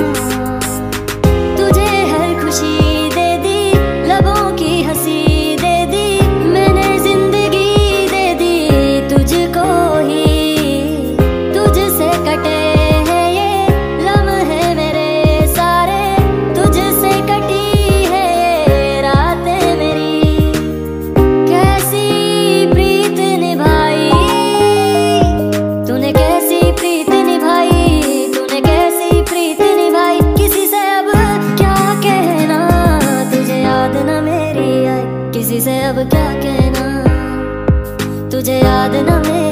Jesus. किसी से अब क्या कहना? तुझे याद ना मेरे